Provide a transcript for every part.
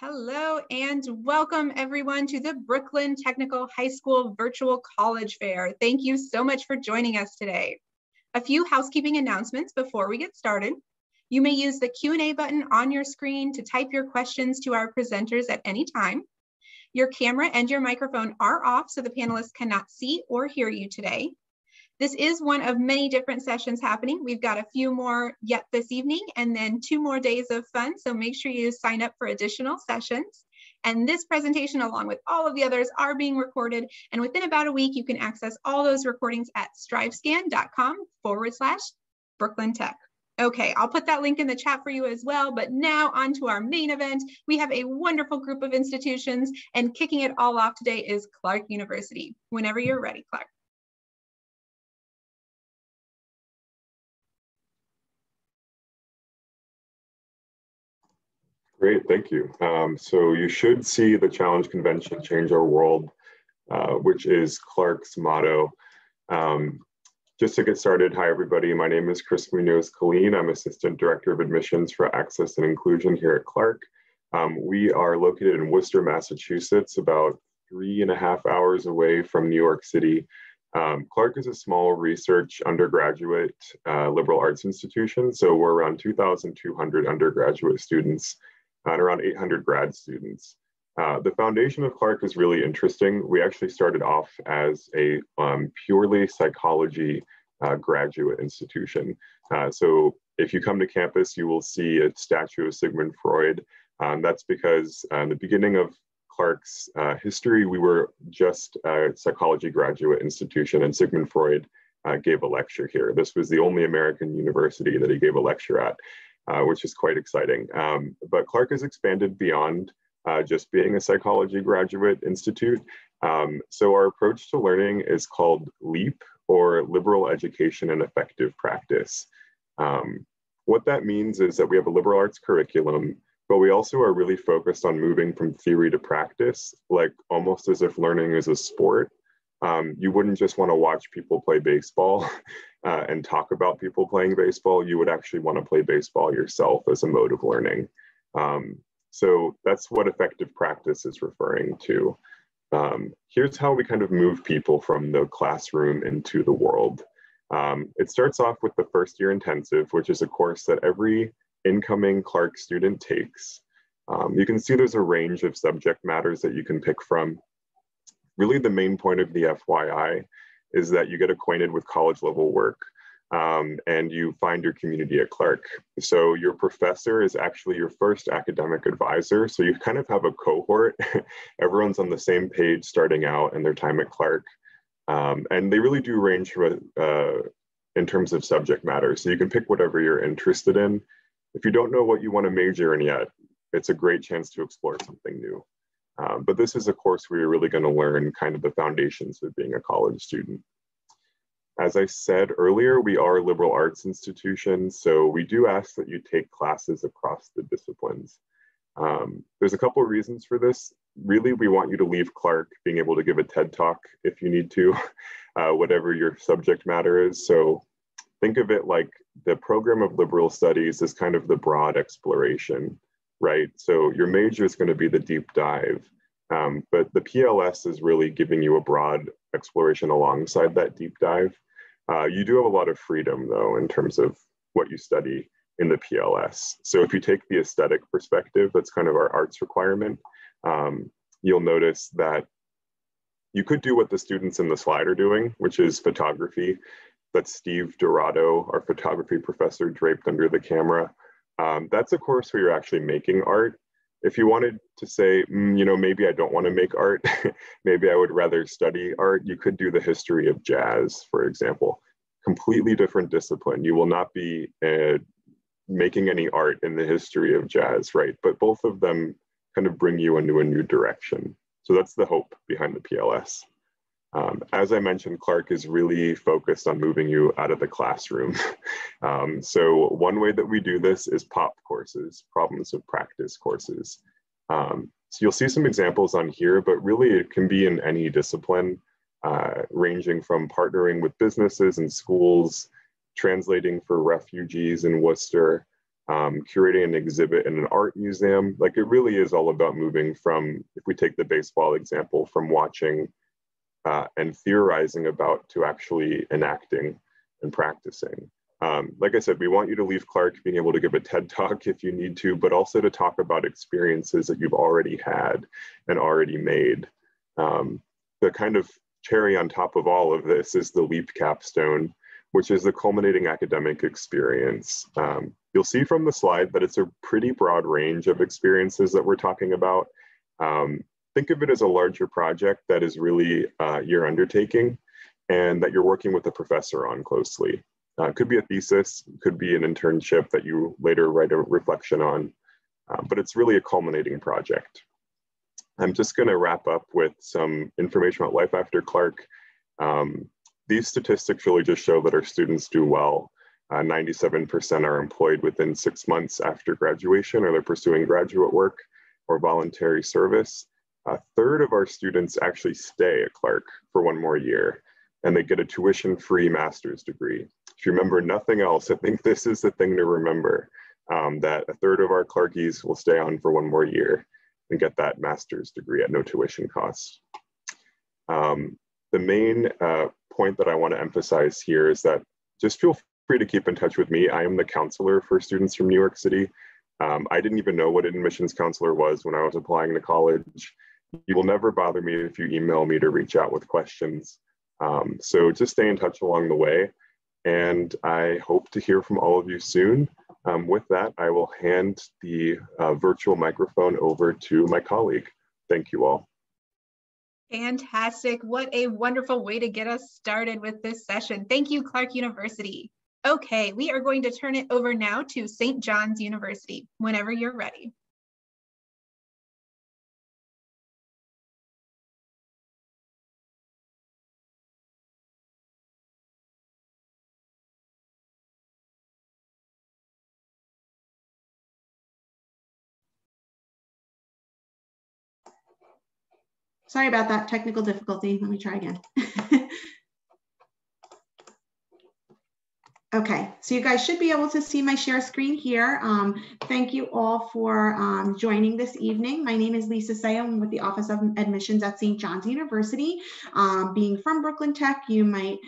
Hello and welcome everyone to the Brooklyn Technical High School Virtual College Fair. Thank you so much for joining us today. A few housekeeping announcements before we get started. You may use the Q&A button on your screen to type your questions to our presenters at any time. Your camera and your microphone are off so the panelists cannot see or hear you today. This is one of many different sessions happening. We've got a few more yet this evening and then two more days of fun. So make sure you sign up for additional sessions. And this presentation, along with all of the others, are being recorded. And within about a week, you can access all those recordings at strivescan.com forward slash Brooklyn Tech. Okay, I'll put that link in the chat for you as well. But now on to our main event. We have a wonderful group of institutions and kicking it all off today is Clark University. Whenever you're ready, Clark. Great, thank you. Um, so you should see the challenge convention change our world, uh, which is Clark's motto. Um, just to get started, hi everybody, my name is Chris Munoz Colleen. I'm Assistant Director of Admissions for Access and Inclusion here at Clark. Um, we are located in Worcester, Massachusetts, about three and a half hours away from New York City. Um, Clark is a small research undergraduate uh, liberal arts institution, so we're around 2,200 undergraduate students and around 800 grad students. Uh, the foundation of Clark is really interesting. We actually started off as a um, purely psychology uh, graduate institution. Uh, so if you come to campus, you will see a statue of Sigmund Freud. Um, that's because uh, in the beginning of Clark's uh, history, we were just a psychology graduate institution and Sigmund Freud uh, gave a lecture here. This was the only American university that he gave a lecture at uh, which is quite exciting. Um, but Clark has expanded beyond uh, just being a psychology graduate institute. Um, so our approach to learning is called LEEP, or Liberal Education and Effective Practice. Um, what that means is that we have a liberal arts curriculum, but we also are really focused on moving from theory to practice, like almost as if learning is a sport. Um, you wouldn't just want to watch people play baseball uh, and talk about people playing baseball. You would actually want to play baseball yourself as a mode of learning. Um, so that's what effective practice is referring to. Um, here's how we kind of move people from the classroom into the world. Um, it starts off with the first year intensive, which is a course that every incoming Clark student takes. Um, you can see there's a range of subject matters that you can pick from really the main point of the FYI is that you get acquainted with college level work um, and you find your community at Clark. So your professor is actually your first academic advisor. So you kind of have a cohort. Everyone's on the same page starting out in their time at Clark. Um, and they really do range from, uh, in terms of subject matter. So you can pick whatever you're interested in. If you don't know what you want to major in yet, it's a great chance to explore something new. Um, but this is a course where you're really going to learn kind of the foundations of being a college student. As I said earlier, we are liberal arts institutions, so we do ask that you take classes across the disciplines. Um, there's a couple of reasons for this. Really, we want you to leave Clark being able to give a TED talk if you need to, uh, whatever your subject matter is. So think of it like the program of liberal studies is kind of the broad exploration right? So your major is going to be the deep dive, um, but the PLS is really giving you a broad exploration alongside that deep dive. Uh, you do have a lot of freedom though in terms of what you study in the PLS. So if you take the aesthetic perspective, that's kind of our arts requirement, um, you'll notice that you could do what the students in the slide are doing, which is photography. That's Steve Dorado, our photography professor draped under the camera. Um, that's a course where you're actually making art. If you wanted to say, mm, you know, maybe I don't want to make art, maybe I would rather study art, you could do the history of jazz, for example. Completely different discipline. You will not be uh, making any art in the history of jazz, right? But both of them kind of bring you into a new direction. So that's the hope behind the PLS. Um, as I mentioned, Clark is really focused on moving you out of the classroom. um, so one way that we do this is POP courses, problems of practice courses. Um, so you'll see some examples on here, but really it can be in any discipline, uh, ranging from partnering with businesses and schools, translating for refugees in Worcester, um, curating an exhibit in an art museum. Like it really is all about moving from, if we take the baseball example, from watching uh, and theorizing about to actually enacting and practicing. Um, like I said, we want you to leave Clark being able to give a TED talk if you need to, but also to talk about experiences that you've already had and already made. Um, the kind of cherry on top of all of this is the LEEP capstone, which is the culminating academic experience. Um, you'll see from the slide that it's a pretty broad range of experiences that we're talking about. Think of it as a larger project that is really uh, your undertaking and that you're working with a professor on closely. Uh, could be a thesis, could be an internship that you later write a reflection on, uh, but it's really a culminating project. I'm just going to wrap up with some information about life after Clark. Um, these statistics really just show that our students do well. 97% uh, are employed within six months after graduation or they're pursuing graduate work or voluntary service. A third of our students actually stay at Clark for one more year and they get a tuition-free master's degree. If you remember nothing else, I think this is the thing to remember, um, that a third of our Clarkies will stay on for one more year and get that master's degree at no tuition costs. Um, the main uh, point that I wanna emphasize here is that just feel free to keep in touch with me. I am the counselor for students from New York City. Um, I didn't even know what an admissions counselor was when I was applying to college. You will never bother me if you email me to reach out with questions. Um, so just stay in touch along the way and I hope to hear from all of you soon. Um, with that, I will hand the uh, virtual microphone over to my colleague. Thank you all. Fantastic. What a wonderful way to get us started with this session. Thank you, Clark University. Okay, we are going to turn it over now to St. John's University, whenever you're ready. Sorry about that technical difficulty. Let me try again. okay, so you guys should be able to see my share screen here. Um, thank you all for um, joining this evening. My name is Lisa Say. I'm with the Office of Admissions at St. John's University. Um, being from Brooklyn Tech, you might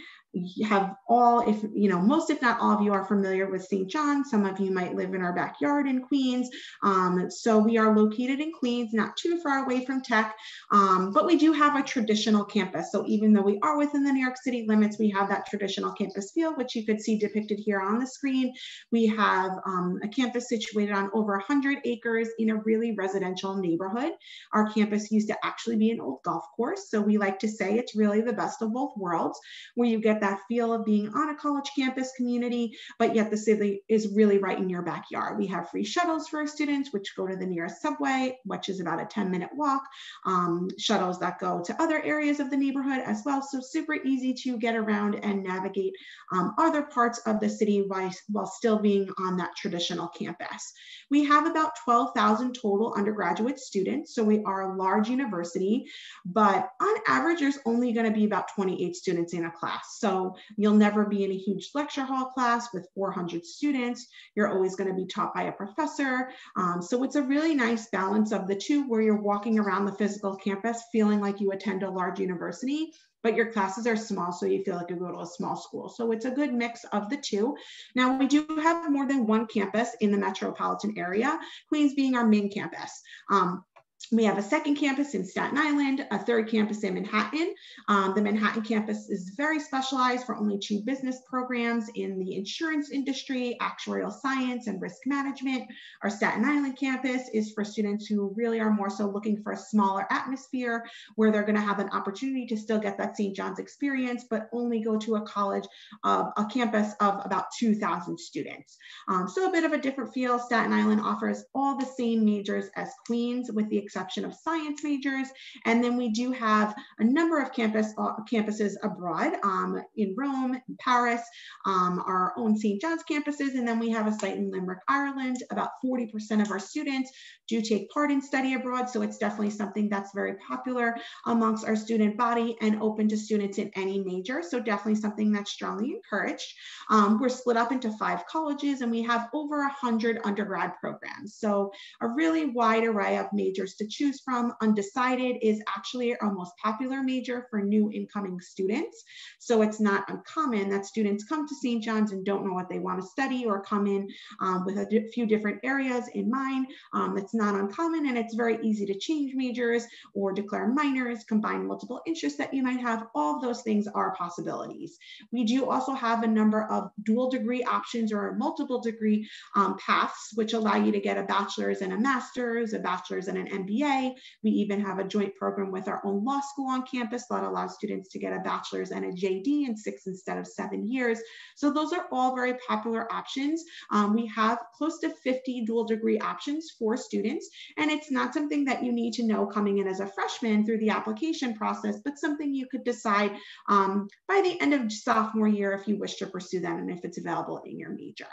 have all, if you know, most if not all of you are familiar with St. John. Some of you might live in our backyard in Queens. Um, so we are located in Queens, not too far away from Tech, um, but we do have a traditional campus. So even though we are within the New York City limits, we have that traditional campus feel, which you could see depicted here on the screen. We have um, a campus situated on over 100 acres in a really residential neighborhood. Our campus used to actually be an old golf course. So we like to say it's really the best of both worlds, where you get that feel of being on a college campus community, but yet the city is really right in your backyard. We have free shuttles for our students, which go to the nearest subway, which is about a 10 minute walk, um, shuttles that go to other areas of the neighborhood as well. So super easy to get around and navigate um, other parts of the city while, while still being on that traditional campus. We have about 12,000 total undergraduate students. So we are a large university, but on average, there's only gonna be about 28 students in a class. So so you'll never be in a huge lecture hall class with 400 students. You're always going to be taught by a professor. Um, so it's a really nice balance of the two where you're walking around the physical campus feeling like you attend a large university but your classes are small, so you feel like you go to a small school. So it's a good mix of the two. Now, we do have more than one campus in the metropolitan area, Queens being our main campus. Um, we have a second campus in Staten Island, a third campus in Manhattan. Um, the Manhattan campus is very specialized for only two business programs in the insurance industry, actuarial science, and risk management. Our Staten Island campus is for students who really are more so looking for a smaller atmosphere where they're going to have an opportunity to still get that St. John's experience, but only go to a college, uh, a campus of about 2,000 students. Um, so a bit of a different feel. Staten Island offers all the same majors as Queens with the exception of science majors. And then we do have a number of campus uh, campuses abroad um, in Rome, in Paris, um, our own St. John's campuses, and then we have a site in Limerick, Ireland. About 40% of our students do take part in study abroad, so it's definitely something that's very popular amongst our student body and open to students in any major. So definitely something that's strongly encouraged. Um, we're split up into five colleges and we have over 100 undergrad programs. So a really wide array of majors to choose from. Undecided is actually our most popular major for new incoming students. So it's not uncommon that students come to St. John's and don't know what they want to study or come in um, with a few different areas in mind. Um, it's not uncommon and it's very easy to change majors or declare minors, combine multiple interests that you might have. All of those things are possibilities. We do also have a number of dual degree options or multiple degree um, paths, which allow you to get a bachelor's and a master's, a bachelor's and an MBA. We even have a joint program with our own law school on campus that allows students to get a bachelor's and a JD in six instead of seven years. So those are all very popular options. Um, we have close to 50 dual degree options for students, and it's not something that you need to know coming in as a freshman through the application process, but something you could decide um, by the end of sophomore year if you wish to pursue that and if it's available in your major.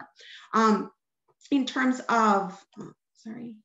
Um, in terms of, oh, sorry,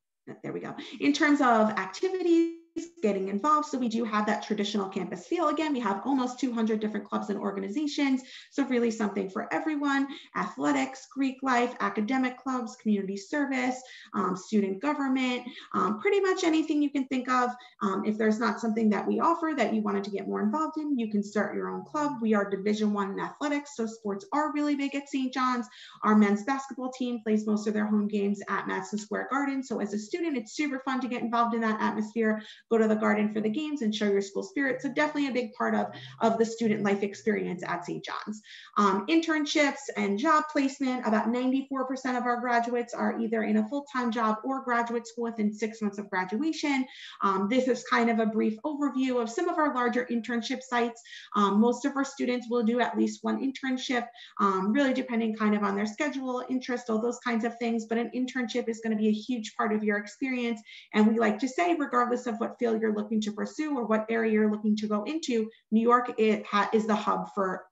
there we go. In terms of activities, getting involved. So we do have that traditional campus feel. Again, we have almost 200 different clubs and organizations. So really something for everyone, athletics, Greek life, academic clubs, community service, um, student government, um, pretty much anything you can think of. Um, if there's not something that we offer that you wanted to get more involved in, you can start your own club. We are division one in athletics. So sports are really big at St. John's. Our men's basketball team plays most of their home games at Madison Square Garden. So as a student, it's super fun to get involved in that atmosphere go to the garden for the games and show your school spirit. So definitely a big part of, of the student life experience at St. John's. Um, internships and job placement, about 94% of our graduates are either in a full-time job or graduate school within six months of graduation. Um, this is kind of a brief overview of some of our larger internship sites. Um, most of our students will do at least one internship, um, really depending kind of on their schedule, interest, all those kinds of things. But an internship is going to be a huge part of your experience. And we like to say, regardless of what field you're looking to pursue or what area you're looking to go into, New York it is the hub for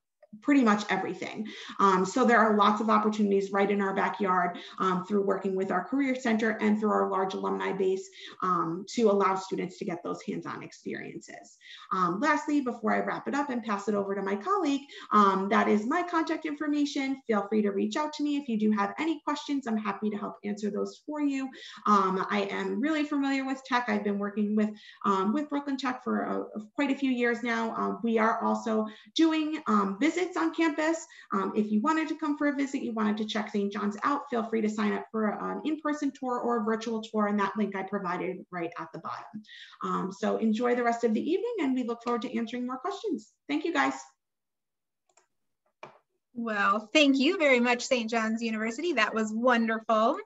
pretty much everything. Um, so there are lots of opportunities right in our backyard um, through working with our Career Center and through our large alumni base um, to allow students to get those hands-on experiences. Um, lastly, before I wrap it up and pass it over to my colleague, um, that is my contact information. Feel free to reach out to me if you do have any questions. I'm happy to help answer those for you. Um, I am really familiar with tech. I've been working with, with Brooklyn Tech for a, quite a few years now. we are also doing visits visits on campus. Um, if you wanted to come for a visit, you wanted to check St. John's out, feel free to sign up for an in-person tour or a virtual tour and that link I provided right at the bottom. Um, so enjoy the rest of the evening and we look forward to answering more questions. Thank you guys. Well, thank you very much, St. John's University. That was wonderful.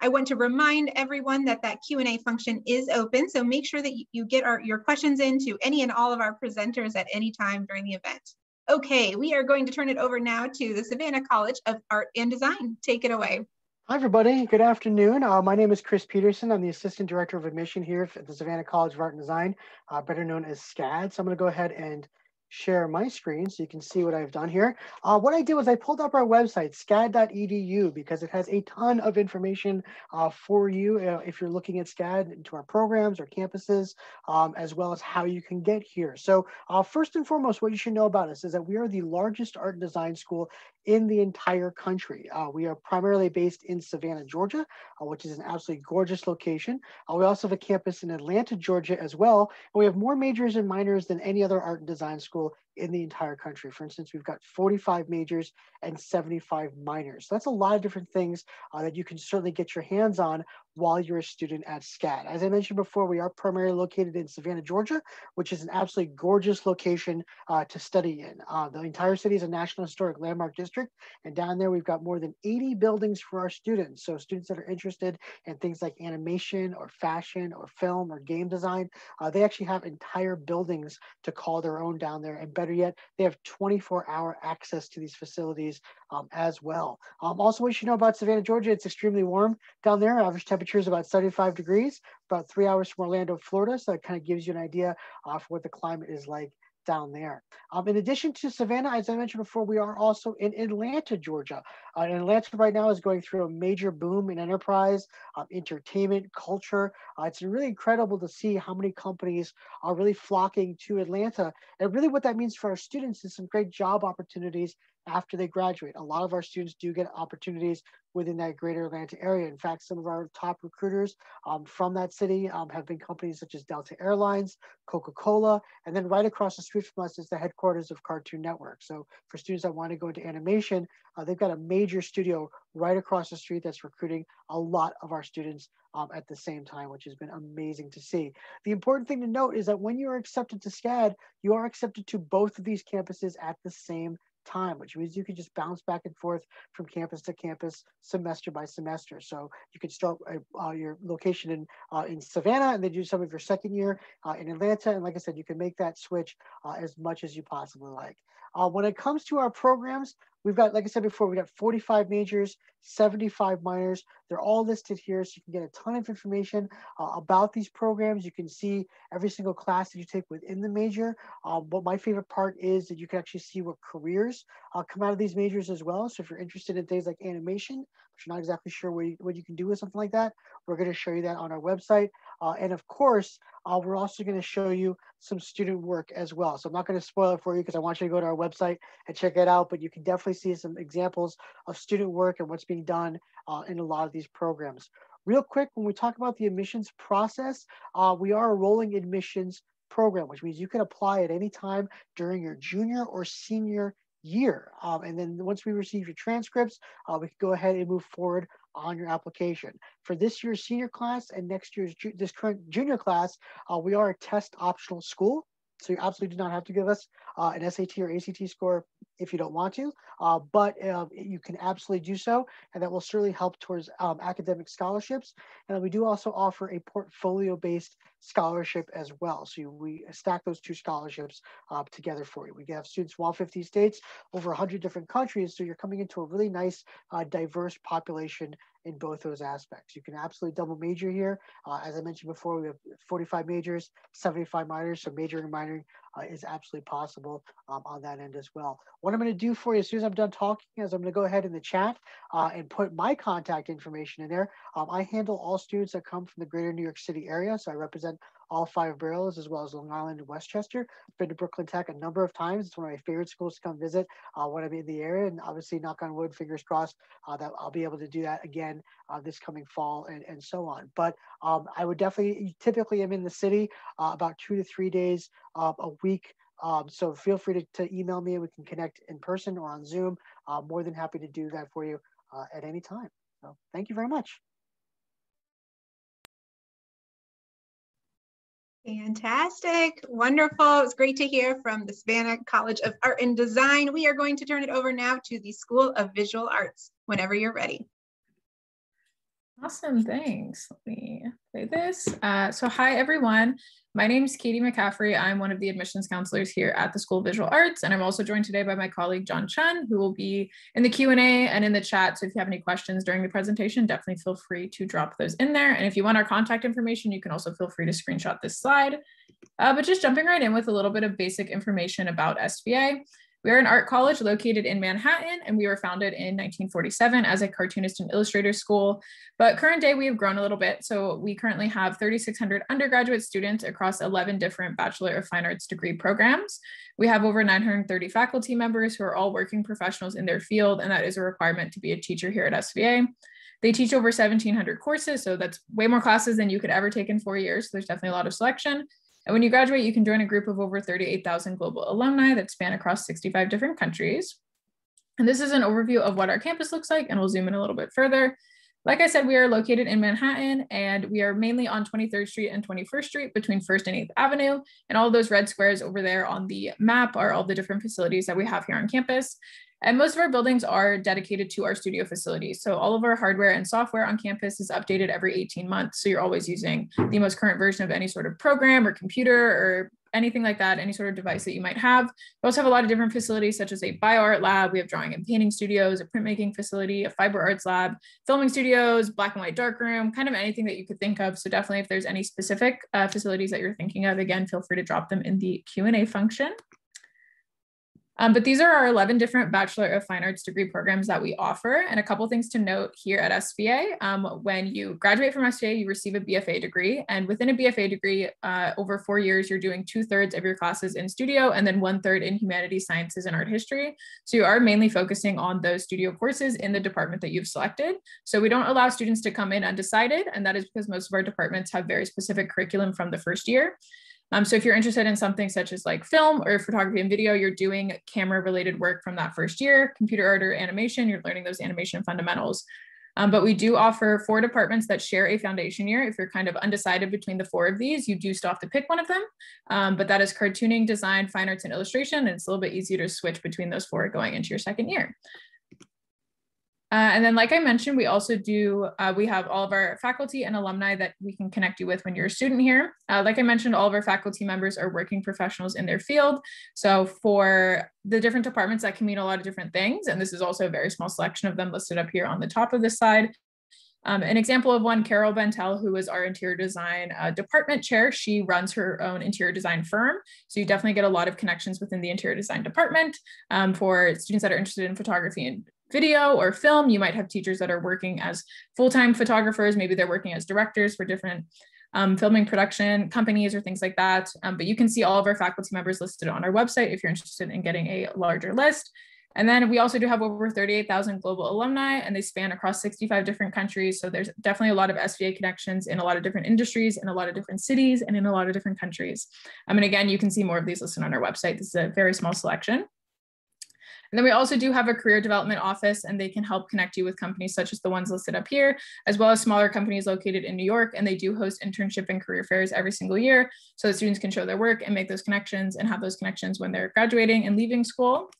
I want to remind everyone that that Q&A function is open, so make sure that you get our, your questions into any and all of our presenters at any time during the event. Okay, we are going to turn it over now to the Savannah College of Art and Design. Take it away. Hi, everybody. Good afternoon. Uh, my name is Chris Peterson. I'm the Assistant Director of Admission here at the Savannah College of Art and Design, uh, better known as SCAD. So I'm going to go ahead and share my screen so you can see what I've done here. Uh, what I did was I pulled up our website, scad.edu, because it has a ton of information uh, for you uh, if you're looking at SCAD into our programs or campuses, um, as well as how you can get here. So uh, first and foremost, what you should know about us is that we are the largest art and design school in the entire country. Uh, we are primarily based in Savannah, Georgia, uh, which is an absolutely gorgeous location. we also have a campus in Atlanta, Georgia as well. And we have more majors and minors than any other art and design school in the entire country. For instance, we've got 45 majors and 75 minors. So that's a lot of different things uh, that you can certainly get your hands on while you're a student at SCAD. As I mentioned before, we are primarily located in Savannah, Georgia, which is an absolutely gorgeous location uh, to study in. Uh, the entire city is a National Historic Landmark District, and down there we've got more than 80 buildings for our students. So students that are interested in things like animation or fashion or film or game design, uh, they actually have entire buildings to call their own down there and better yet, they have 24 hour access to these facilities um, as well. Um, also, what you know about Savannah, Georgia, it's extremely warm down there. Average temperature is about 75 degrees, about three hours from Orlando, Florida. So it kind of gives you an idea uh, for what the climate is like down there. Um, in addition to Savannah, as I mentioned before, we are also in Atlanta, Georgia. Uh, Atlanta right now is going through a major boom in enterprise, um, entertainment, culture. Uh, it's really incredible to see how many companies are really flocking to Atlanta. And really what that means for our students is some great job opportunities after they graduate. A lot of our students do get opportunities within that greater Atlanta area. In fact, some of our top recruiters um, from that city um, have been companies such as Delta Airlines, Coca-Cola, and then right across the street from us is the headquarters of Cartoon Network. So for students that want to go into animation, uh, they've got a major studio right across the street that's recruiting a lot of our students um, at the same time, which has been amazing to see. The important thing to note is that when you are accepted to SCAD, you are accepted to both of these campuses at the same time, which means you can just bounce back and forth from campus to campus, semester by semester. So you could start uh, your location in uh, in Savannah and then do some of your second year uh, in Atlanta. And like I said, you can make that switch uh, as much as you possibly like. Uh, when it comes to our programs, we've got, like I said before, we got 45 majors, 75 minors. They're all listed here, so you can get a ton of information uh, about these programs. You can see every single class that you take within the major. Uh, but my favorite part is that you can actually see what careers uh, come out of these majors as well. So if you're interested in things like animation, but you're not exactly sure what you, what you can do with something like that, we're going to show you that on our website. Uh, and of course, uh, we're also going to show you some student work as well. So I'm not going to spoil it for you because I want you to go to our website and check it out, but you can definitely see some examples of student work and what's being done uh, in a lot of these programs. Real quick, when we talk about the admissions process, uh, we are a rolling admissions program, which means you can apply at any time during your junior or senior year. Um, and then once we receive your transcripts, uh, we can go ahead and move forward on your application. For this year's senior class and next year's this current junior class, uh, we are a test optional school. So you absolutely do not have to give us uh, an SAT or ACT score if you don't want to, uh, but uh, you can absolutely do so, and that will certainly help towards um, academic scholarships. And we do also offer a portfolio-based scholarship as well. So we stack those two scholarships uh, together for you. We have students from all 50 states, over 100 different countries, so you're coming into a really nice, uh, diverse population in both those aspects. You can absolutely double major here. Uh, as I mentioned before, we have 45 majors, 75 minors, so majoring and minoring uh, is absolutely possible um, on that end as well. What I'm going to do for you as soon as I'm done talking is I'm going to go ahead in the chat uh, and put my contact information in there. Um, I handle all students that come from the greater New York City area, so I represent all five boroughs as well as Long Island and Westchester. I've been to Brooklyn Tech a number of times. It's one of my favorite schools to come visit uh, when I'm in the area. And obviously, knock on wood, fingers crossed, uh, that I'll be able to do that again uh, this coming fall and, and so on. But um, I would definitely, typically, I'm in the city uh, about two to three days um, a week. Um, so feel free to, to, email me and we can connect in person or on Zoom. More than happy to do that for you uh, at any time. So thank you very much. Fantastic. Wonderful. It's great to hear from the Savannah College of Art and Design. We are going to turn it over now to the School of Visual Arts whenever you're ready. Awesome, thanks. Let me play this. Uh, so hi, everyone. My name is Katie McCaffrey. I'm one of the admissions counselors here at the School of Visual Arts, and I'm also joined today by my colleague, John Chen, who will be in the Q&A and in the chat. So if you have any questions during the presentation, definitely feel free to drop those in there. And if you want our contact information, you can also feel free to screenshot this slide. Uh, but just jumping right in with a little bit of basic information about SVA. We are an art college located in Manhattan, and we were founded in 1947 as a cartoonist and illustrator school. But current day, we have grown a little bit. So we currently have 3,600 undergraduate students across 11 different Bachelor of Fine Arts degree programs. We have over 930 faculty members who are all working professionals in their field, and that is a requirement to be a teacher here at SVA. They teach over 1,700 courses, so that's way more classes than you could ever take in four years. So there's definitely a lot of selection. And when you graduate, you can join a group of over 38,000 global alumni that span across 65 different countries. And this is an overview of what our campus looks like, and we'll zoom in a little bit further. Like I said, we are located in Manhattan and we are mainly on 23rd Street and 21st Street between 1st and 8th Avenue. And all those red squares over there on the map are all the different facilities that we have here on campus. And most of our buildings are dedicated to our studio facilities. So all of our hardware and software on campus is updated every 18 months. So you're always using the most current version of any sort of program or computer or anything like that, any sort of device that you might have. We also have a lot of different facilities such as a bioart lab. We have drawing and painting studios, a printmaking facility, a fiber arts lab, filming studios, black and white darkroom, kind of anything that you could think of. So definitely if there's any specific uh, facilities that you're thinking of, again, feel free to drop them in the Q&A function. Um, but these are our 11 different Bachelor of Fine Arts degree programs that we offer. And a couple things to note here at SVA, um, when you graduate from SVA, you receive a BFA degree. And within a BFA degree, uh, over four years, you're doing two thirds of your classes in studio and then one third in humanities, sciences, and art history. So you are mainly focusing on those studio courses in the department that you've selected. So we don't allow students to come in undecided. And that is because most of our departments have very specific curriculum from the first year. Um, so if you're interested in something such as like film or photography and video, you're doing camera related work from that first year, computer art or animation, you're learning those animation fundamentals. Um, but we do offer four departments that share a foundation year. If you're kind of undecided between the four of these, you do still have to pick one of them. Um, but that is cartooning, design, fine arts, and illustration. And it's a little bit easier to switch between those four going into your second year. Uh, and then, like I mentioned, we also do, uh, we have all of our faculty and alumni that we can connect you with when you're a student here. Uh, like I mentioned, all of our faculty members are working professionals in their field. So for the different departments, that can mean a lot of different things. And this is also a very small selection of them listed up here on the top of this slide. Um, an example of one, Carol Bentel, who is our interior design uh, department chair. She runs her own interior design firm. So you definitely get a lot of connections within the interior design department um, for students that are interested in photography and video or film. You might have teachers that are working as full-time photographers. Maybe they're working as directors for different um, filming production companies or things like that. Um, but you can see all of our faculty members listed on our website if you're interested in getting a larger list. And then we also do have over 38,000 global alumni and they span across 65 different countries. So there's definitely a lot of SVA connections in a lot of different industries, in a lot of different cities, and in a lot of different countries. Um, and again, you can see more of these listed on our website. This is a very small selection. And then we also do have a career development office and they can help connect you with companies such as the ones listed up here, as well as smaller companies located in New York. And they do host internship and career fairs every single year so that students can show their work and make those connections and have those connections when they're graduating and leaving school.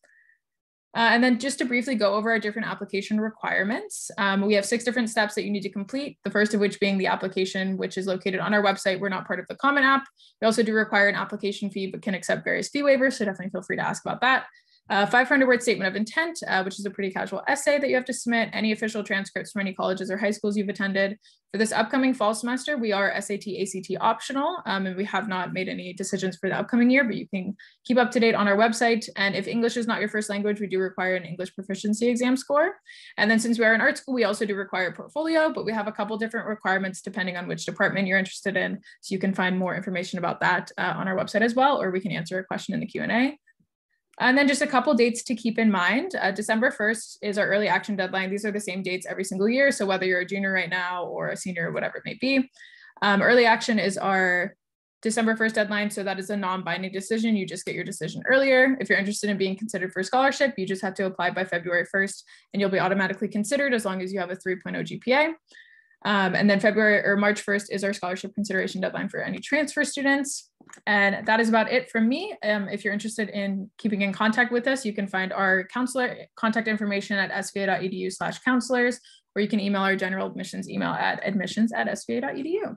Uh, and then just to briefly go over our different application requirements, um, we have six different steps that you need to complete. The first of which being the application, which is located on our website. We're not part of the Common App. We also do require an application fee, but can accept various fee waivers. So definitely feel free to ask about that. Uh, 500 word statement of intent, uh, which is a pretty casual essay that you have to submit, any official transcripts from any colleges or high schools you've attended. For this upcoming fall semester, we are SAT, ACT optional, um, and we have not made any decisions for the upcoming year, but you can keep up to date on our website. And if English is not your first language, we do require an English proficiency exam score. And then since we are an art school, we also do require a portfolio, but we have a couple different requirements depending on which department you're interested in. So you can find more information about that uh, on our website as well, or we can answer a question in the Q&A. And then just a couple dates to keep in mind. Uh, December 1st is our early action deadline. These are the same dates every single year. So whether you're a junior right now or a senior, or whatever it may be. Um, early action is our December 1st deadline. So that is a non-binding decision. You just get your decision earlier. If you're interested in being considered for scholarship, you just have to apply by February 1st and you'll be automatically considered as long as you have a 3.0 GPA. Um, and then February or March 1st is our scholarship consideration deadline for any transfer students. And that is about it from me. Um, if you're interested in keeping in contact with us, you can find our counselor contact information at sva.edu slash counselors, or you can email our general admissions email at admissions at sva.edu.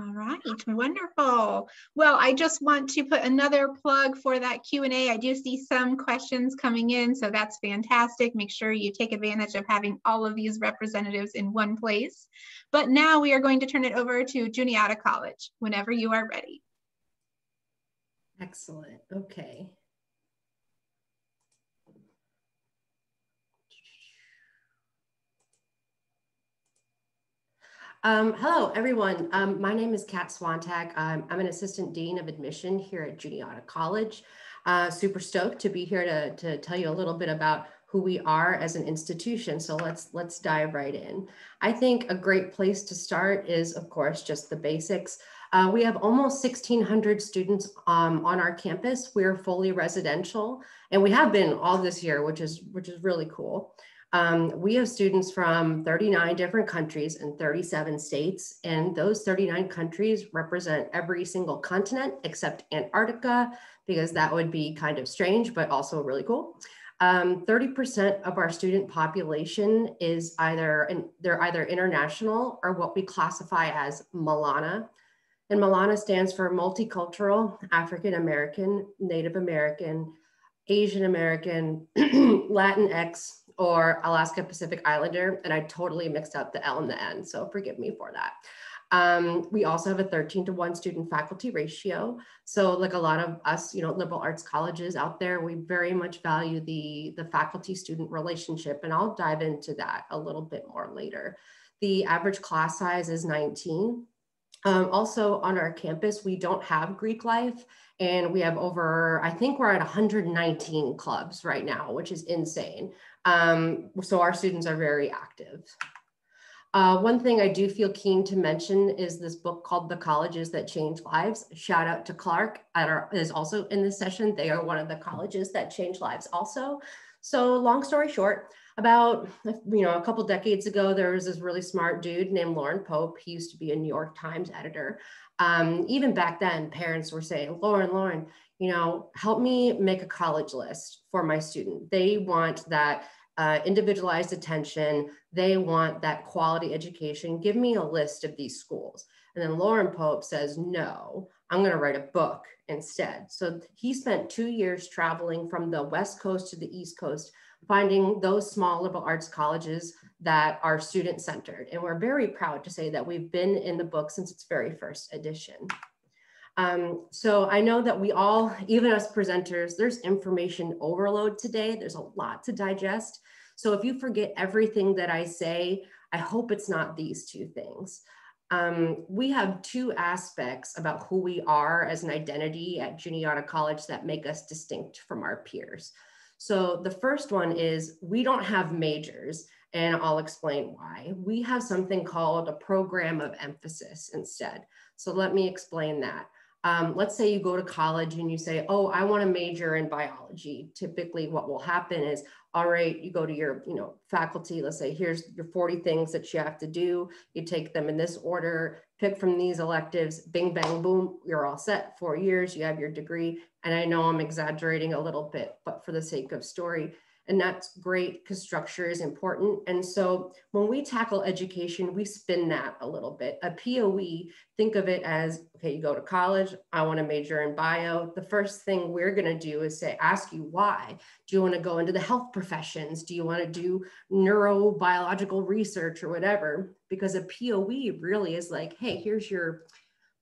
All right, wonderful. Well, I just want to put another plug for that Q&A. I do see some questions coming in, so that's fantastic. Make sure you take advantage of having all of these representatives in one place. But now we are going to turn it over to Juniata College whenever you are ready. Excellent, okay. Um, hello, everyone. Um, my name is Kat Swantak. I'm, I'm, an assistant dean of admission here at Juniata College. Uh, super stoked to be here to, to tell you a little bit about who we are as an institution. So let's let's dive right in. I think a great place to start is, of course, just the basics. Uh, we have almost 1,600 students um, on our campus. We're fully residential, and we have been all this year, which is which is really cool. Um, we have students from 39 different countries and 37 states, and those 39 countries represent every single continent except Antarctica, because that would be kind of strange, but also really cool. 30% um, of our student population is either, and they're either international or what we classify as Malana. And Malana stands for Multicultural, African American, Native American, Asian American, Latinx, or Alaska Pacific Islander. And I totally mixed up the L and the N, so forgive me for that. Um, we also have a 13 to 1 student faculty ratio. So like a lot of us, you know, liberal arts colleges out there, we very much value the, the faculty student relationship. And I'll dive into that a little bit more later. The average class size is 19. Um, also on our campus, we don't have Greek life and we have over, I think we're at 119 clubs right now, which is insane. Um, so our students are very active. Uh, one thing I do feel keen to mention is this book called The Colleges That Change Lives. Shout out to Clark our, is also in this session. They are one of the colleges that change lives also. So long story short, about you know a couple decades ago, there was this really smart dude named Loren Pope. He used to be a New York Times editor. Um, even back then, parents were saying, Loren, Loren, you know, help me make a college list for my student. They want that uh, individualized attention. They want that quality education. Give me a list of these schools. And then Loren Pope says, no, I'm going to write a book instead. So he spent two years traveling from the West Coast to the East Coast, finding those small liberal arts colleges that are student centered. And we're very proud to say that we've been in the book since its very first edition. Um, so I know that we all, even as presenters, there's information overload today. There's a lot to digest. So if you forget everything that I say, I hope it's not these two things. Um, we have two aspects about who we are as an identity at Juniata College that make us distinct from our peers. So the first one is we don't have majors, and I'll explain why. We have something called a program of emphasis instead. So let me explain that. Um, let's say you go to college and you say, oh, I want to major in biology. Typically what will happen is, all right, you go to your, you know, faculty, let's say, here's your 40 things that you have to do. You take them in this order, pick from these electives, bing, bang, boom, you're all set, four years, you have your degree. And I know I'm exaggerating a little bit, but for the sake of story, and that's great because structure is important. And so when we tackle education, we spin that a little bit. A POE, think of it as, okay, you go to college, I want to major in bio. The first thing we're going to do is say, ask you why. Do you want to go into the health professions? Do you want to do neurobiological research or whatever? Because a POE really is like, hey, here's your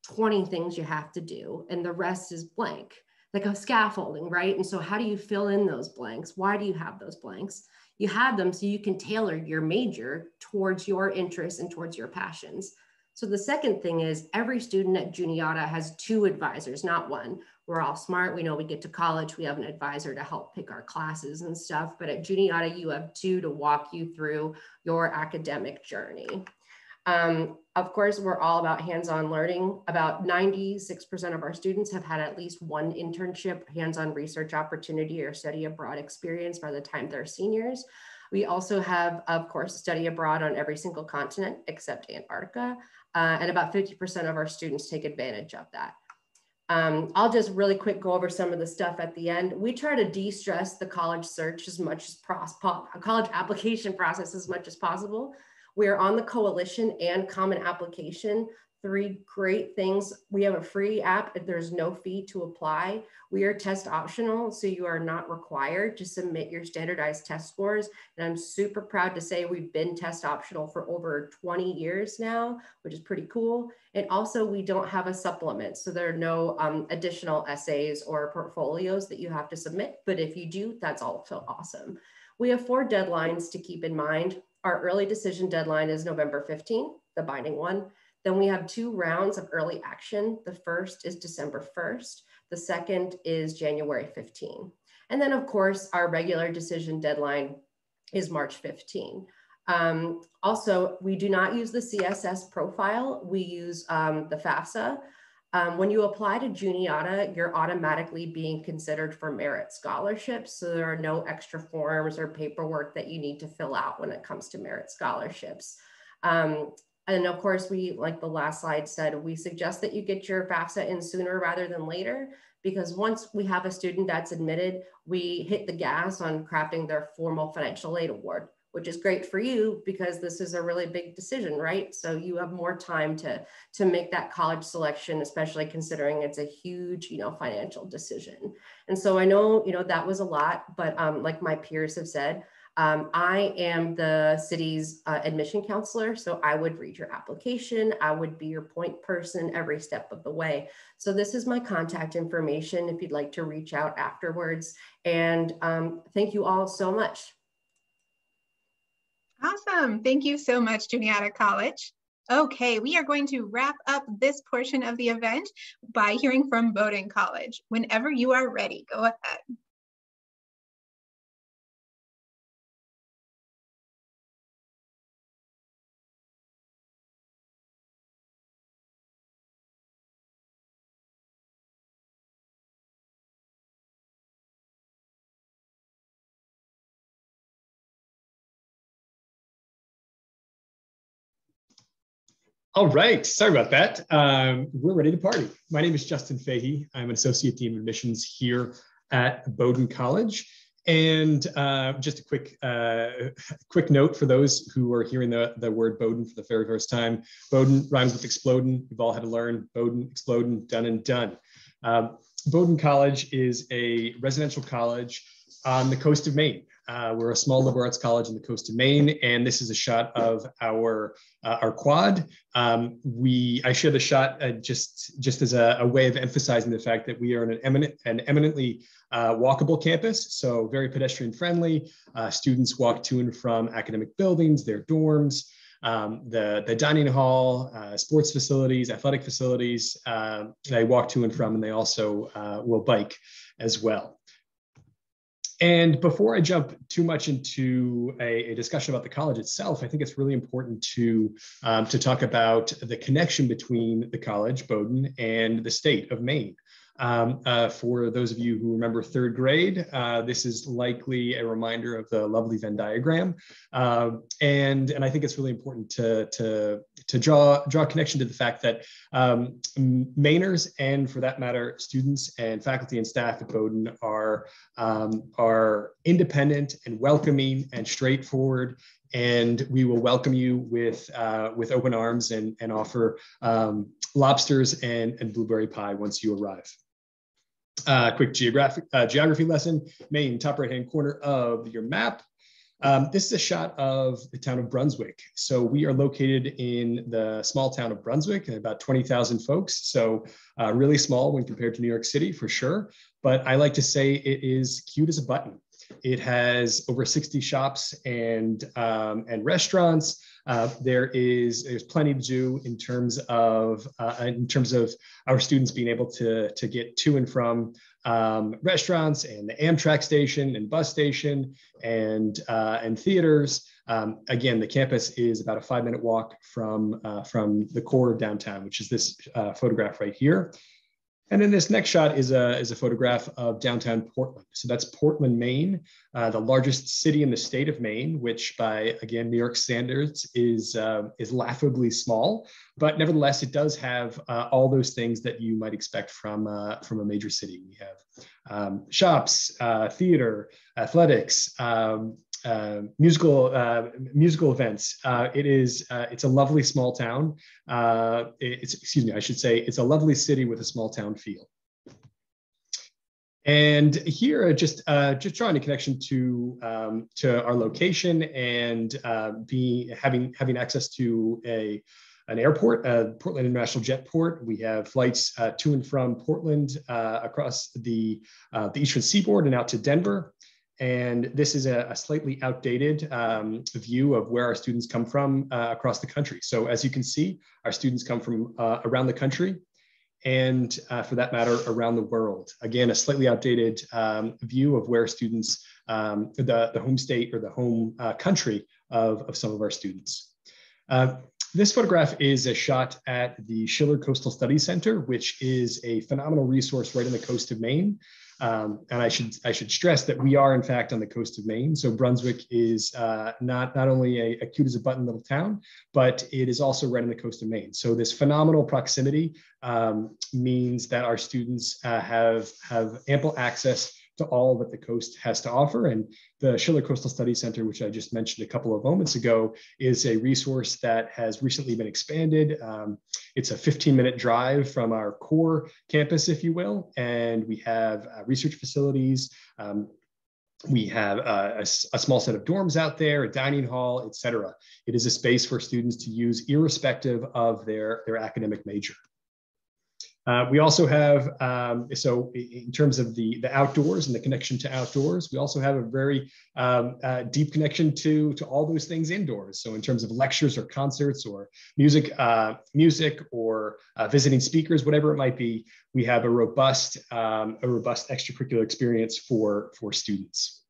20 things you have to do, and the rest is blank like a scaffolding, right? And so, how do you fill in those blanks? Why do you have those blanks? You have them so you can tailor your major towards your interests and towards your passions. So, the second thing is every student at Juniata has two advisors, not one. We're all smart. We know we get to college, we have an advisor to help pick our classes and stuff. But at Juniata, you have two to walk you through your academic journey. Um, of course, we're all about hands-on learning. About 96% of our students have had at least one internship, hands-on research opportunity or study abroad experience by the time they're seniors. We also have, of course, study abroad on every single continent except Antarctica. Uh, and about 50% of our students take advantage of that. Um, I'll just really quick go over some of the stuff at the end. We try to de-stress the college search as much as possible, college application process as much as possible. We're on the coalition and common application. Three great things. We have a free app. There's no fee to apply. We are test optional, so you are not required to submit your standardized test scores. And I'm super proud to say we've been test optional for over 20 years now, which is pretty cool. And also we don't have a supplement. So there are no um, additional essays or portfolios that you have to submit. But if you do, that's also awesome. We have four deadlines to keep in mind. Our early decision deadline is November 15, the binding one. Then we have two rounds of early action. The first is December 1st. The second is January 15. And then of course, our regular decision deadline is March 15. Um, also, we do not use the CSS profile. We use um, the FAFSA, um, when you apply to Juniata, you're automatically being considered for merit scholarships. So there are no extra forms or paperwork that you need to fill out when it comes to merit scholarships. Um, and of course, we, like the last slide said, we suggest that you get your FAFSA in sooner rather than later, because once we have a student that's admitted, we hit the gas on crafting their formal financial aid award which is great for you because this is a really big decision, right? So you have more time to, to make that college selection, especially considering it's a huge, you know, financial decision. And so I know, you know, that was a lot, but um, like my peers have said, um, I am the city's uh, admission counselor, so I would read your application. I would be your point person every step of the way. So this is my contact information if you'd like to reach out afterwards. And um, thank you all so much. Awesome. Thank you so much, Juniata College. Okay, we are going to wrap up this portion of the event by hearing from Bowdoin College. Whenever you are ready, go ahead. All right, sorry about that. Um, we're ready to party. My name is Justin Fahey. I'm an Associate Dean of Admissions here at Bowdoin College. And uh, just a quick, uh, quick note for those who are hearing the, the word Bowdoin for the very first time. Bowdoin rhymes with exploding. We've all had to learn Bowdoin, exploding, done and done. Um, Bowdoin College is a residential college on the coast of Maine. Uh, we're a small liberal arts college in the coast of Maine, and this is a shot of our uh, our quad. Um, we I share the shot uh, just just as a, a, way of emphasizing the fact that we are an eminent an eminently uh, walkable campus, so very pedestrian friendly. Uh, students walk to and from academic buildings, their dorms. Um, the, the dining hall, uh, sports facilities, athletic facilities, they walk to and from, and they also will bike as well. And before I jump too much into a, a, discussion about the college itself, I think it's really important to, um, to talk about the connection between the college, Bowdoin, and the state of Maine. Um, uh, for those of you who remember third grade, uh, this is likely a reminder of the lovely Venn diagram. Um, and, and I think it's really important to, to, to draw, draw connection to the fact that um, Mainers and for that matter, students and faculty and staff at Bowdoin are, um, are independent and welcoming and straightforward and we will welcome you with uh, with open arms and and offer um, lobsters and and blueberry pie once you arrive. Uh, quick geographic uh, geography lesson, Maine, top right hand corner of your map. Um, this is a shot of the town of Brunswick. So we are located in the small town of Brunswick, about 20,000 folks. So uh, really small when compared to New York City for sure. But I like to say it is cute as a button. It has over 60 shops and, um, and restaurants. Uh, there is there's plenty to do in terms of uh, in terms of our students being able to to get to and from um, restaurants and the Amtrak station and bus station and uh, and theaters. Um, again, the campus is about a five minute walk from uh, from the core of downtown, which is this uh, photograph right here. And then this next shot is a, is a photograph of downtown Portland. So that's Portland, Maine, uh, the largest city in the state of Maine, which by, again, New York standards is, uh, is laughably small. But nevertheless, it does have uh, all those things that you might expect from, uh, from a major city. We have um, shops, uh, theater, athletics, um, uh, musical uh, musical events. Uh, it is uh, it's a lovely small town. Uh, it's excuse me, I should say it's a lovely city with a small town feel. And here, just just drawing a connection to um, to our location and be having having access to a an airport, uh, Portland International Jetport. We have flights uh, to and from Portland uh, across the, the eastern seaboard and out to Denver. And this is a, a slightly outdated um, view of where our students come from uh, across the country. So as you can see, our students come from uh, around the country and uh, for that matter, around the world. Again, a slightly outdated um, view of where students, um, the, the home state or the home uh, country of, of some of our students. Uh, this photograph is a shot at the Schiller Coastal Studies Center, which is a phenomenal resource right on the coast of Maine. Um, and I should I should stress that we are in fact on the coast of Maine. So Brunswick is uh, not not only a, a, cute as a button little town, but it is also right on the coast of Maine. So this phenomenal proximity um, means that our students uh, have have ample access to all that the coast has to offer. And the Schiller Coastal Studies Center, which I just mentioned a couple of moments ago, is a resource that has recently been expanded. Um, it's a 15 minute drive from our core campus, if you will, and we have uh, research facilities. Um, we have uh, a, a, small set of dorms out there, a dining hall, et cetera. It is a space for students to use irrespective of their, their academic major. Uh, we also have, um, so in terms of the, the outdoors and the connection to outdoors, we also have a very um, uh, deep connection to, to all those things indoors. So in terms of lectures or concerts or music, uh, music or uh, visiting speakers, whatever it might be, we have a robust, um, a robust extracurricular experience for, for students.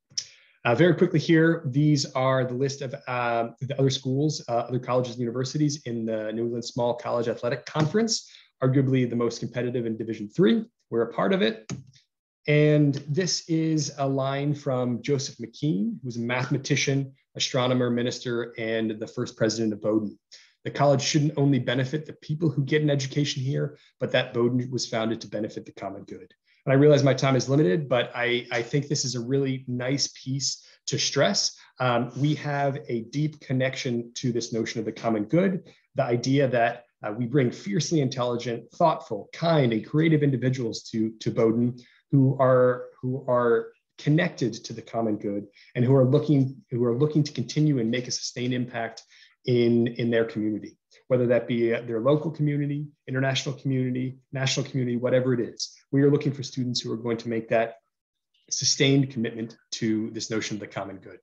Uh, very quickly here, these are the list of um, the other schools, uh, other colleges and universities in the New England Small College Athletic Conference arguably the most competitive in Division three. We're a part of it. And this is a line from Joseph McKeen, who's a mathematician, astronomer, minister, and the first president of Bowdoin. The college shouldn't only benefit the people who get an education here, but that Bowdoin was founded to benefit the common good. And I realize my time is limited, but I, I think this is a really nice piece to stress. Um, we have a deep connection to this notion of the common good, the idea that uh, we bring fiercely intelligent, thoughtful, kind, and creative individuals to, to Bowdoin who are, who are connected to the common good and who are looking, who are looking to continue and make a sustained impact in, in their community, whether that be their local community, international community, national community, whatever it is. We are looking for students who are going to make that sustained commitment to this notion of the common good.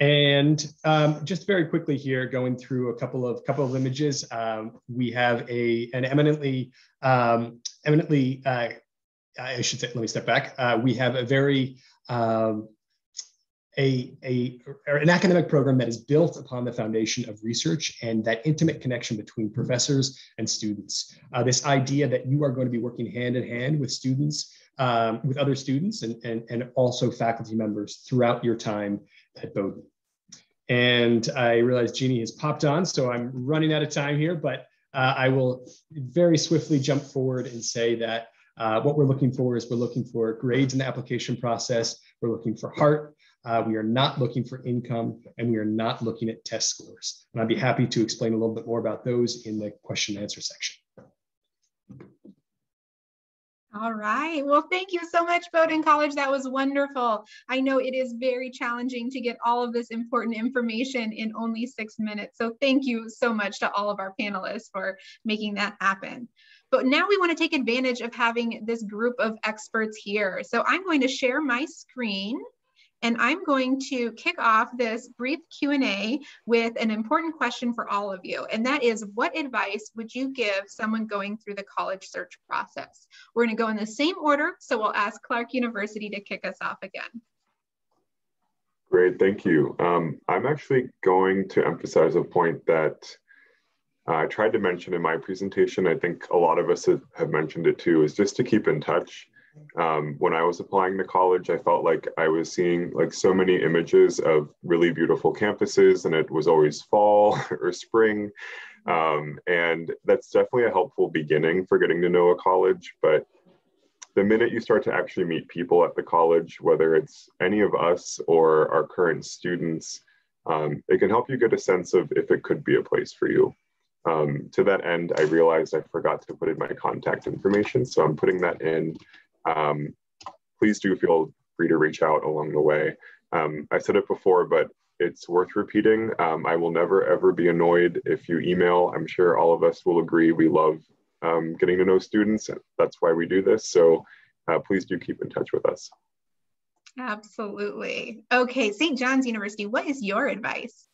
And um, just very quickly here, going through a couple of couple of images, um, we have a an eminently um, eminently uh, I should say. Let me step back. Uh, we have a very um, a, a an academic program that is built upon the foundation of research and that intimate connection between professors and students. Uh, this idea that you are going to be working hand in hand with students, um, with other students, and, and and also faculty members throughout your time at Bowdoin. And I realize Jeannie has popped on, so I'm running out of time here, but uh, I will very swiftly jump forward and say that uh, what we're looking for is we're looking for grades in the application process. We're looking for heart. Uh, we are not looking for income and we are not looking at test scores. And I'd be happy to explain a little bit more about those in the question and answer section. All right. Well, thank you so much, Bowdoin College. That was wonderful. I know it is very challenging to get all of this important information in only six minutes. So thank you so much to all of our panelists for making that happen. But now we want to take advantage of having this group of experts here. So I'm going to share my screen and I'm going to kick off this brief Q&A with an important question for all of you. And that is, what advice would you give someone going through the college search process? We're gonna go in the same order. So we'll ask Clark University to kick us off again. Great, thank you. Um, I'm actually going to emphasize a point that I tried to mention in my presentation. I think a lot of us have mentioned it too, is just to keep in touch um, when I was applying to college, I felt like I was seeing like so many images of really beautiful campuses, and it was always fall or spring. Um, and that's definitely a helpful beginning for getting to know a college. But the minute you start to actually meet people at the college, whether it's any of us or our current students, um, it can help you get a sense of if it could be a place for you. Um, to that end, I realized I forgot to put in my contact information. So I'm putting that in um, please do feel free to reach out along the way. Um, I said it before, but it's worth repeating. Um, I will never ever be annoyed if you email. I'm sure all of us will agree we love um, getting to know students. That's why we do this. So uh, please do keep in touch with us. Absolutely. Okay, St. John's University, what is your advice?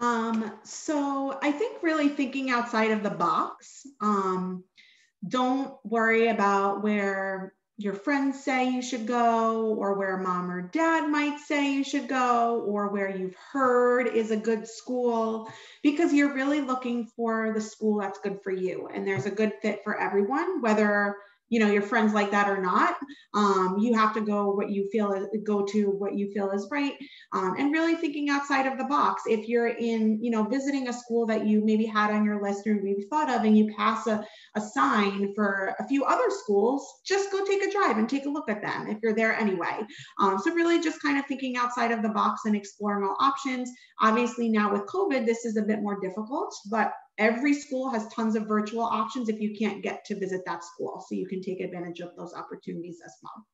Um, so I think really thinking outside of the box. Um, don't worry about where your friends say you should go, or where mom or dad might say you should go, or where you've heard is a good school, because you're really looking for the school that's good for you. And there's a good fit for everyone, whether you know your friends like that or not um, you have to go what you feel go to what you feel is right um, and really thinking outside of the box. If you're in you know visiting a school that you maybe had on your list or maybe thought of and you pass a, a sign for a few other schools just go take a drive and take a look at them if you're there anyway. Um, so really just kind of thinking outside of the box and exploring all options. Obviously now with covid this is a bit more difficult but Every school has tons of virtual options if you can't get to visit that school. So you can take advantage of those opportunities as well.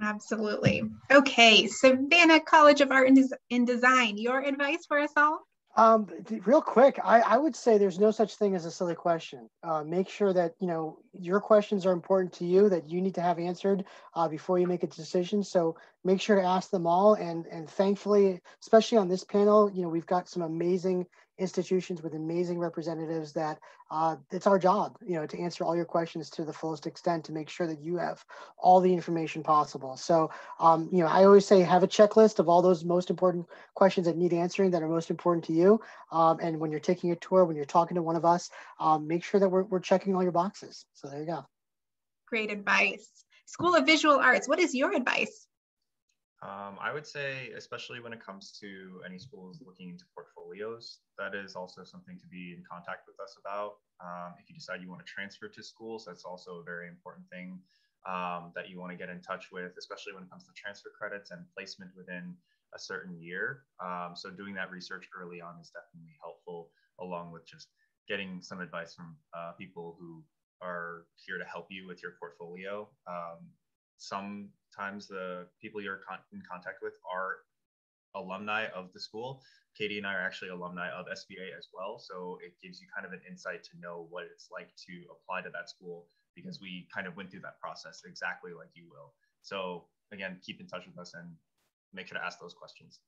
Absolutely. Okay, Savannah College of Art and, Des Design, your advice for us all? Um, real quick, I, I would say there's no such thing as a silly question. Uh, make sure that you know your questions are important to you that you need to have answered uh, before you make a decision. So make sure to ask them all. And and thankfully, especially on this panel, you know we've got some amazing institutions with amazing representatives that uh, it's our job, you know, to answer all your questions to the fullest extent to make sure that you have all the information possible. So, um, you know, I always say have a checklist of all those most important questions that need answering that are most important to you. Um, and when you're taking a tour, when you're talking to one of us, um, make sure that we're, we're checking all your boxes. So there you go. Great advice. School of Visual Arts, what is your advice? Um, I would say, especially when it comes to any schools looking into portfolios, that is also something to be in contact with us about. Um, if you decide you want to transfer to schools, that's also a very important thing um, that you want to get in touch with, especially when it comes to transfer credits and placement within a certain year. Um, so doing that research early on is definitely helpful, along with just getting some advice from uh, people who are here to help you with your portfolio. Um, sometimes the people you're con- in contact with are alumni of the school. Katie and I are actually alumni of SVA as well. So it gives you kind of an insight to know what it's like to apply to that school because we kind of went through that process exactly like you will. So again, keep in touch with us and make sure to ask those questions.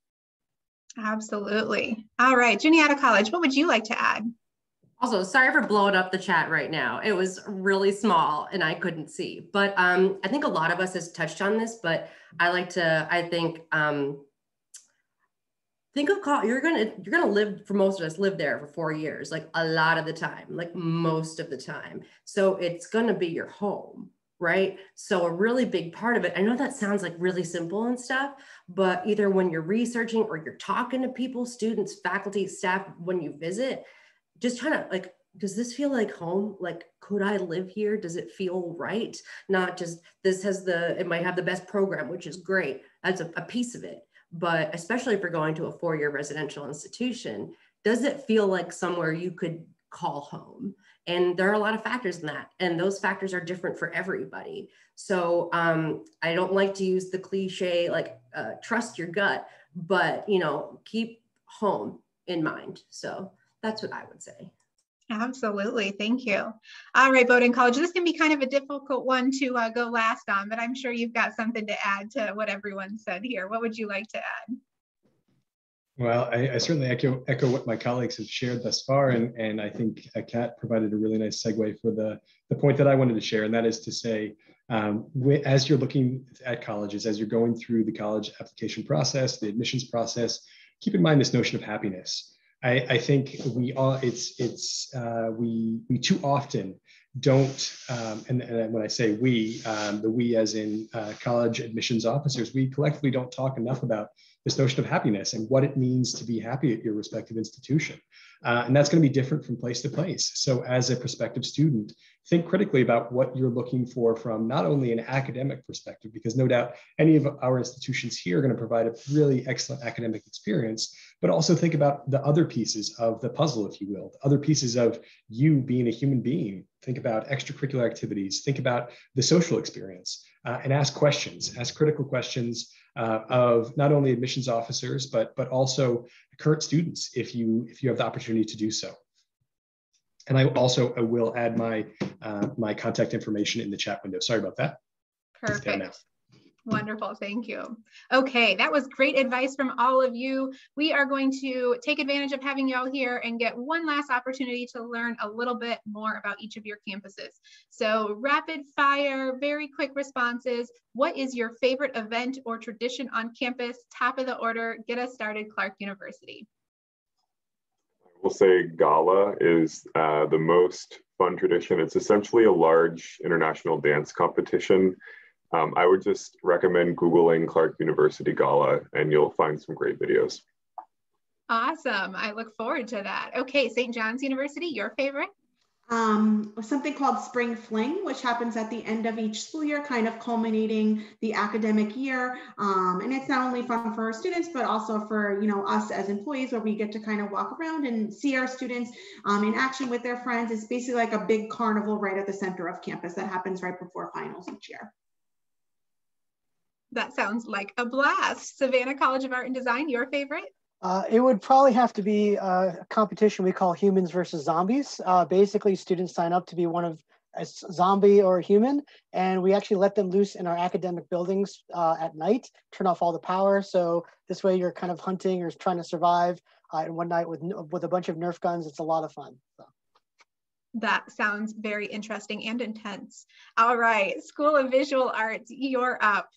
Absolutely. All right, Juniata College, what would you like to add? Also, sorry for blowing up the chat right now. It was really small and I couldn't see. But um, I think a lot of us has touched on this, but I like to, I think, um, think of call you're gonna you're gonna live for most of us live there for four years like a lot of the time like most of the time so it's gonna be your home right so a really big part of it i know that sounds like really simple and stuff but either when you're researching or you're talking to people students faculty staff when you visit just trying to like does this feel like home? Like could i live here? Does it feel right? Not just this has the it might have the best program which is great. That's a, a piece of it. But especially if you're going to a four-year residential institution does it feel like somewhere you could call home? And there are a lot of factors in that. And those factors are different for everybody. So um, i don't like to use the cliche like uh, trust your gut but you know keep home in mind. So that's what I would say. Absolutely. Thank you. All right, Bowdoin College. This can be kind of a difficult one to uh, go last on, but I'm sure you've got something to add to what everyone said here. What would you like to add? Well, I, I certainly echo, echo what my colleagues have shared thus far, and, and I think Kat provided a really nice segue for the, the point that I wanted to share, and that is to say, um, as you're looking at colleges, as you're going through the college application process, the admissions process, keep in mind this notion of happiness. I, I think we all it's it's uh, we we too often don't um, and, and, when I say we, um, the we as in uh, college admissions officers, we collectively don't talk enough about this notion of happiness and what it means to be happy at your respective institution. Uh, and that's going to be different from place to place. So as a prospective student, think critically about what you're looking for from not only an academic perspective, because no doubt any of our institutions here are going to provide a really excellent academic experience, but also think about the other pieces of the puzzle, if you will, the other pieces of you being a human being. Think about extracurricular activities, think about the social experience, uh, and ask questions, ask critical questions uh, of not only admissions officers, but, but also current students if you, if you have the opportunity to do so. And I also I will add my, uh, my contact information in the chat window. Sorry about that. Perfect. Wonderful. Thank you. Okay, that was great advice from all of you. We are going to take advantage of having you all here and get one last opportunity to learn a little bit more about each of your campuses. So rapid fire, very quick responses. What is your favorite event or tradition on campus? Top of the order, get us started, Clark University. I will say gala is uh, the most fun tradition. It's essentially a large international dance competition. Um, I would just recommend Googling Clark University Gala and you'll find some great videos. Awesome. I look forward to that. Okay, St. John's University, your favorite? um, something called Spring Fling, which happens at the end of each school year, kind of culminating the academic year. Um, and it's not only fun for our students, but also for you know us as employees, where we get to kind of walk around and see our students um, in action with their friends. It's basically like a big carnival right at the center of campus that happens right before finals each year. That sounds like a blast. Savannah College of Art and Design, your favorite? Uh, it would probably have to be a competition we call humans versus zombies. Uh, basically, students sign up to be one of a zombie or a human, and we actually let them loose in our academic buildings uh, at night, turn off all the power. So this way you're kind of hunting or trying to survive. Uh, and one night with, with a bunch of Nerf guns, it's a lot of fun. So. That sounds very interesting and intense. All right, School of Visual Arts, you're up.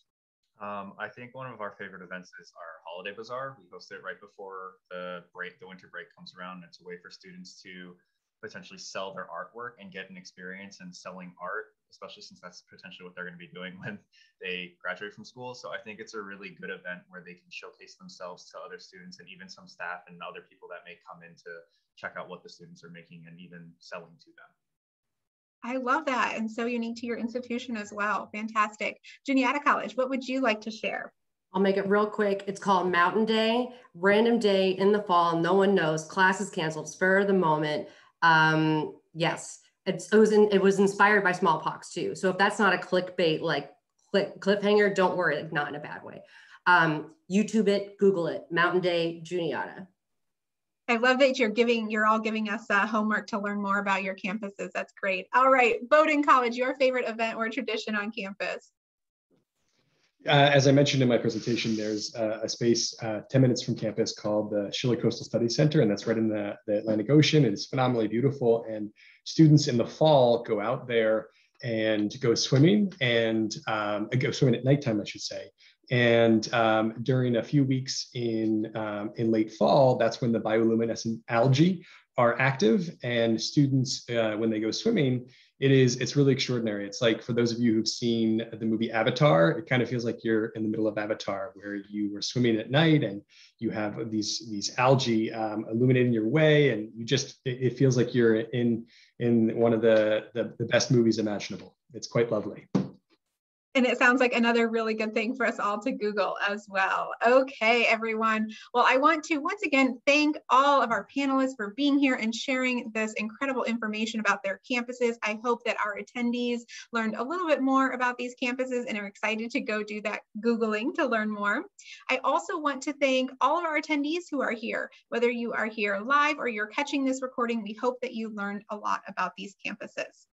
Um, I think one of our favorite events is our holiday bazaar. We host it right before the break, the winter break comes around. It's a way for students to potentially sell their artwork and get an experience in selling art, especially since that's potentially what they're going to be doing when they graduate from school. So I think it's a really good event where they can showcase themselves to other students and even some staff and other people that may come in to check out what the students are making and even selling to them. I love that and so unique to your institution as well. Fantastic. Juniata College, what would you like to share? I'll make it real quick. It's called Mountain Day, random day in the fall. No one knows. Class is canceled, spur of the moment. Um, yes, it's, it was in, it was inspired by smallpox too. So if that's not a clickbait like click cliffhanger, don't worry, not in a bad way. Um, YouTube it, Google it. Mountain Day, Juniata. I love that you're giving, you're all giving us uh, homework to learn more about your campuses. That's great. All right, Bowdoin College, your favorite event or tradition on campus? Uh, as I mentioned in my presentation, there's uh, a space uh, 10 minutes from campus called the Schiller Coastal Studies Center, and that's right in the, the Atlantic Ocean. It's phenomenally beautiful, and students in the fall go out there and go swimming and um, go swimming at nighttime, I should say. And um, during a few weeks in, um, in late fall, that's when the bioluminescent algae are active and students, uh, when they go swimming, it is, it's really extraordinary. It's like, for those of you who've seen the movie Avatar, it kind of feels like you're in the middle of Avatar where you were swimming at night and you have these, these algae um, illuminating your way. And you just, it, it feels like you're in, in one of the, the, the best movies imaginable. It's quite lovely. And it sounds like another really good thing for us all to Google as well. Okay, everyone. Well, I want to once again thank all of our panelists for being here and sharing this incredible information about their campuses. I hope that our attendees learned a little bit more about these campuses and are excited to go do that Googling to learn more. I also want to thank all of our attendees who are here, whether you are here live or you're catching this recording, we hope that you learned a lot about these campuses.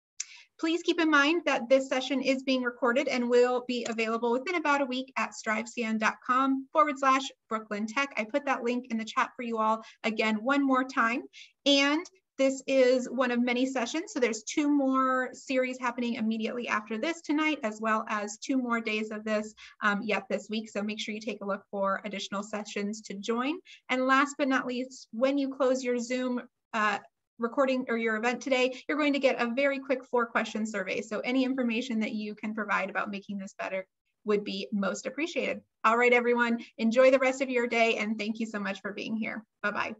Please keep in mind that this session is being recorded and will be available within about a week at strivescan.com forward slash Brooklyn Tech. I put that link in the chat for you all again one more time. And this is one of many sessions. So there's two more series happening immediately after this tonight, as well as two more days of this um, yet this week. So make sure you take a look for additional sessions to join. And last but not least, when you close your Zoom uh, recording or your event today, you're going to get a very quick four question survey. So any information that you can provide about making this better would be most appreciated. All right, everyone, enjoy the rest of your day and thank you so much for being here. Bye-bye.